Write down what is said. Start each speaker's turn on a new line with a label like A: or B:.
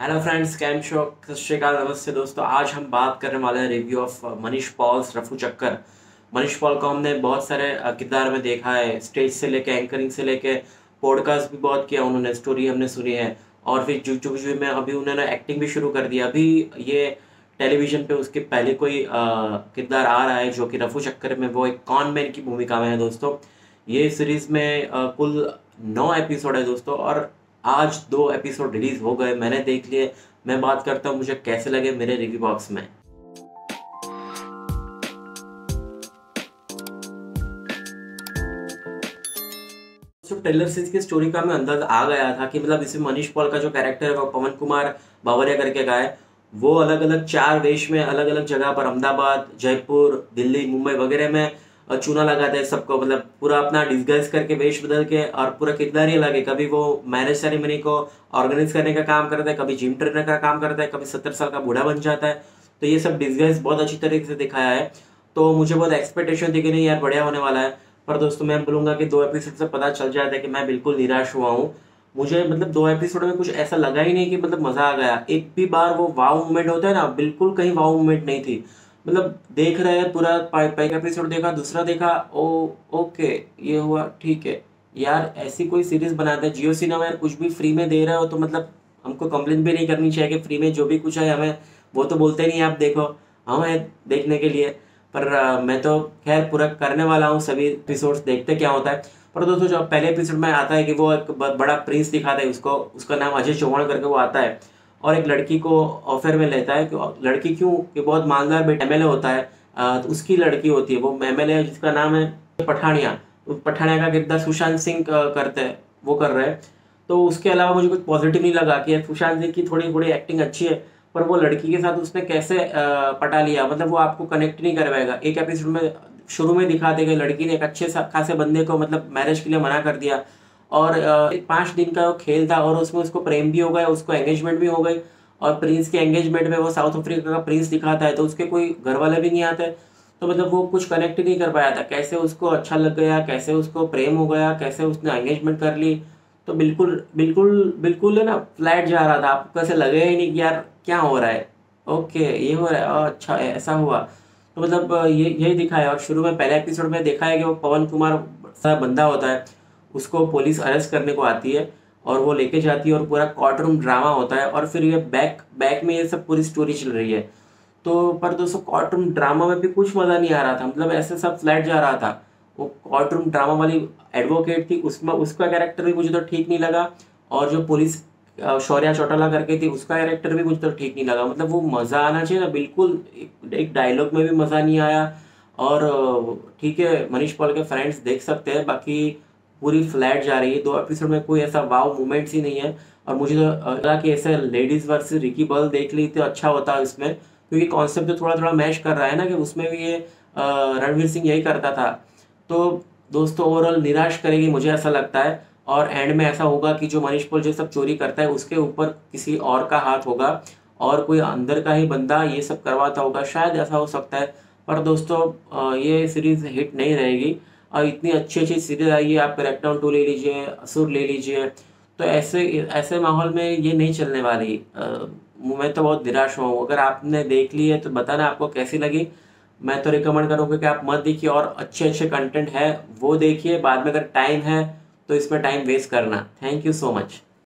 A: Hello friends cam show सत श्रीकाल नमस्ते दोस्तों। आज हम बात करने वाले हैं review of Manish Paul's Rafoo Chakkar. Manish Paul को हमने बहुत सारे uh, किरदार में देखा है। स्टेज से लेके एंकरिंग से लेके पॉडकास्ट भी बहुत किया उन्होंने स्टोरी हमने सुनी है। और फिर जुग जुग जुग में अभी उन्होंने एक्टिंग भी शुरू कर दी अभी ये टेलीविज़न पे उसके पहले कोई uh, किरदार आ रहा है जो कि रफू चक्कर में वो एक कॉन मैन की भूमिका में है दोस्तों। ये सीरीज़ में uh, कुल नौ एपिसोड है दोस्तों। और आज दो एपिसोड रिलीज़ हो गए, मैंने देख लिए। मैं बात करता हूँ, मुझे कैसे लगे मेरे रिव्यू बॉक्स में। टेलर सीज की स्टोरी का मैं अंदाज आ गया था कि मतलब इसमें मनीष पॉल का जो कैरेक्टर है, वो पवन कुमार बावरिया करके है वो अलग अलग चार देश में अलग अलग जगह पर, अहमदाबाद, जयपुर, दिल्ली, मुंबई वगैरह में चूना लगाते हैं सबको मतलब पूरा अपना डिस्गाइज करके, वेश बदल के और पूरा किरदार ही लगे कभी वो मैरिज सेरेमनी को ऑर्गेनाइज करने का काम करता है, कभी जिम ट्रेनर का काम करता है, कभी सत्तर साल का बूढ़ा बन जाता है। तो ये सब डिस्गाइज बहुत अच्छी तरीके से दिखाया है। तो मुझे बहुत एक्सपेक्टेशन थी कि नहीं यार, बढ़िया होने वाला है। पर दोस्तों, मैं बोलूँगा कि दो एपिसोड से पता चल जाता है कि मैं बिल्कुल निराश हुआ हूँ। मुझे मतलब दो एपिसोड में कुछ ऐसा लगा ही नहीं कि मतलब मज़ा आ गया। एक भी बार वो वाव मूवमेंट होता है ना, बिल्कुल कहीं वाव मूवमेंट नहीं थी। मतलब देख रहे हैं पूरा पहला एपिसोड देखा दूसरा देखा ओ ओके ये हुआ ठीक है। यार ऐसी कोई सीरीज़ बनाते हैं जियो सिनेमा यार कुछ भी फ्री में दे रहे हो तो मतलब हमको कंप्लेन भी नहीं करनी चाहिए कि फ्री में जो भी कुछ है हमें वो तो बोलते नहीं आप देखो हमें देखने के लिए। पर आ, मैं तो खैर पूरा करने वाला हूँ सभी एपिसोड्स देखते क्या होता है। पर दोस्तों जो पहले एपिसोड में आता है कि वो एक बड़ा प्रिंस दिखाता है उसको उसका नाम अजय चौहान करके वो आता है। और एक लड़की को ऑफ़र में लेता है कि लड़की क्यों? कि बहुत मालदार बेट एम होता है। तो उसकी लड़की होती है, वो एम जिसका नाम है पठानिया। तो पठानिया का किरदार सुशांत सिंह करते हैं, वो कर रहे हैं। तो उसके अलावा मुझे कुछ पॉजिटिव नहीं लगा कि सुशांत सिंह की थोड़ी थोड़ी एक्टिंग अच्छी है, पर वो लड़की के साथ उसने कैसे पटा लिया? मतलब वो आपको कनेक्ट नहीं करवाएगा। एक एपिसोड में शुरू में दिखा देगा लड़की ने एक अच्छे खासे बंदे को मतलब मैरिज के लिए मना कर दिया। और एक पाँच दिन का खेल था और उसमें उसको प्रेम भी हो गया, उसको एंगेजमेंट भी हो गई और प्रिंस के एंगेजमेंट में वो साउथ अफ्रीका का प्रिंस दिखाता है तो उसके कोई घर वाले भी नहीं आते तो मतलब वो कुछ कनेक्ट नहीं कर पाया था, कैसे उसको अच्छा लग गया, कैसे उसको प्रेम हो गया, कैसे उसने एंगेजमेंट कर ली। तो बिल्कुल बिल्कुल बिल्कुल है ना फ्लैट जा रहा था, आपको कैसे लगे ही नहीं कि यार क्या हो रहा है। ओके ये हो रहा है अच्छा ऐसा हुआ। तो मतलब ये, यही दिखाया, और शुरू में पहले एपिसोड में देखा है कि वो पवन कुमार सा बंदा होता है। उसको पुलिस अरेस्ट करने को आती है और वो लेके जाती है और पूरा कोर्ट रूम ड्रामा होता है और फिर ये बैक बैक में ये सब पूरी स्टोरी चल रही है। तो पर दोस्तों कोर्ट रूम ड्रामा में भी कुछ मज़ा नहीं आ रहा था। मतलब ऐसे सब फ्लैट जा रहा था। वो कोर्ट रूम ड्रामा वाली एडवोकेट थी, उसमें, उसका कैरेक्टर भी मुझे तो ठीक नहीं लगा और जो पुलिस शौर्या चौटाला करके थी, उसका कैरेक्टर भी मुझे तो ठीक नहीं लगा। मतलब वो मज़ा आना चाहिए ना बिल्कुल एक डायलॉग में भी मज़ा नहीं आया और, ठीक है, मनीष पॉल के फ्रेंड्स देख सकते हैं, बाकी पूरी फ्लैट जा रही है। दो एपिसोड में कोई ऐसा वाव मोमेंट्स ही नहीं है। और मुझे तो लगा कि ऐसे लेडीज़ वर्सेस रिकी बल देख ली तो अच्छा होता इसमें। क्योंकि कॉन्सेप्ट तो थोड़ा थोड़ा मैच कर रहा है ना कि उसमें भी ये रणवीर सिंह यही करता था। तो दोस्तों ओवरऑल निराश करेगी मुझे ऐसा लगता है। और एंड में ऐसा होगा कि जो मनीष पॉल जो सब चोरी करता है, उसके ऊपर किसी और का हाथ होगा। और कोई अंदर का ही बंदा ये सब करवाता होगा। शायद ऐसा हो सकता है। पर दोस्तों ये सीरीज़ हिट नहीं रहेगी। और इतनी अच्छी अच्छी सीरीज़ आई है, आप करेक्टाउन टू ले लीजिए असुर ले लीजिए। तो ऐसे ऐसे माहौल में ये नहीं चलने वाली। मैं तो बहुत निराश हुआ हूँ। अगर आपने देख ली है तो बताना आपको कैसी लगी। मैं तो रिकमेंड करूँगा कि आप मत देखिए और अच्छे अच्छे कंटेंट है, वो देखिए। बाद में अगर टाइम है तो इसमें टाइम वेस्ट करना। Thank you so much